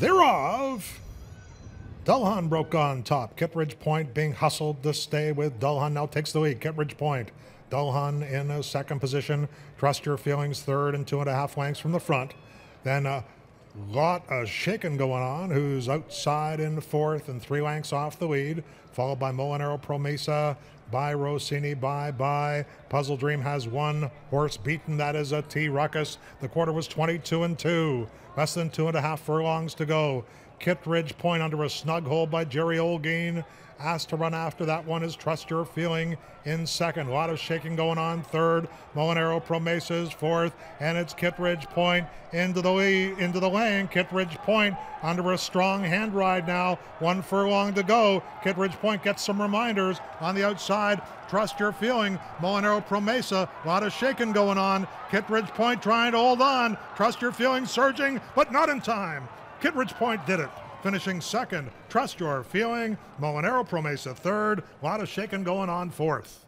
thereof. Dullhan broke on top. Kittredge Point being hustled to stay with Dullhan now takes the lead. Kittredge Point. Dullhan in a second position. Trust Your Feelings third and two and a half lengths from the front. Then a lot of shaking going on. Who's outside in fourth and three lengths off the lead, followed by Molinaro Promesa, by Rossini, by by Puzzle Dream has one horse beaten. That is a T Ruckus. The quarter was 22 and two. Less than two and a half furlongs to go. Kittredge Point under a snug hold by Gerry Olguin. Asked to run after that one is Trust Your Feeling in second. A lot of shaking going on third. Molinaro Promesa's fourth, and it's Kittredge Point into the lead, into the lane. Kittredge Point under a strong hand ride now. One furlong to go. Kittredge Point gets some reminders on the outside. Trust Your Feeling. Molinero Promesa. A lot of shaking going on. Kittredge Point trying to hold on. Trust Your Feeling surging, but not in time. Kittredge Point did it. Finishing second, Trust Your Feeling. Molinero Promesa third. A lot of shaking going on fourth.